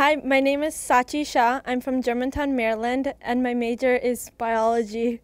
Hi, my name is Sachi Shah. I'm from Germantown, Maryland, and my major is biology.